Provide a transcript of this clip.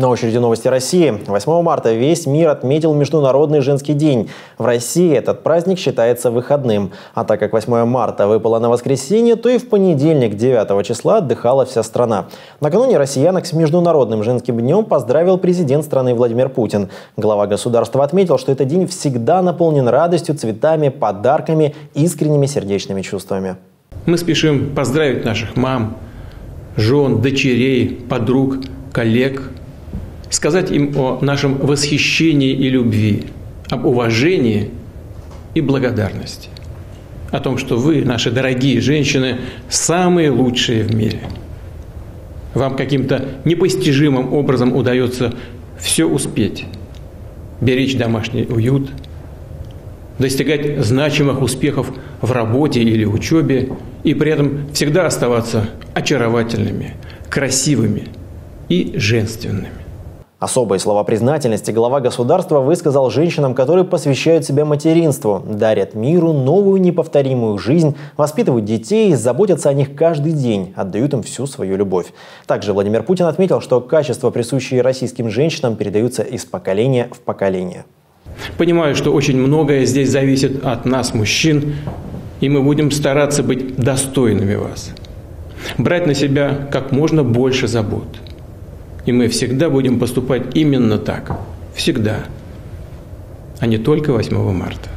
На очереди новости России. 8 марта весь мир отметил Международный женский день. В России этот праздник считается выходным. А так как 8 марта выпало на воскресенье, то и в понедельник, 9 числа, отдыхала вся страна. Накануне россиянок с Международным женским днем поздравил президент страны Владимир Путин. Глава государства отметил, что этот день всегда наполнен радостью, цветами, подарками, искренними сердечными чувствами. Мы спешим поздравить наших мам, жен, дочерей, подруг, коллег – сказать им о нашем восхищении и любви, об уважении и благодарности, о том, что вы, наши дорогие женщины, самые лучшие в мире. Вам каким-то непостижимым образом удается все успеть, беречь домашний уют, достигать значимых успехов в работе или учебе и при этом всегда оставаться очаровательными, красивыми и женственными. Особые слова признательности глава государства высказал женщинам, которые посвящают себя материнству, дарят миру новую неповторимую жизнь, воспитывают детей, заботятся о них каждый день, отдают им всю свою любовь. Также Владимир Путин отметил, что качества, присущие российским женщинам, передаются из поколения в поколение. Понимаю, что очень многое здесь зависит от нас, мужчин, и мы будем стараться быть достойными вас. Брать на себя как можно больше забот – и мы всегда будем поступать именно так. Всегда. А не только 8 марта.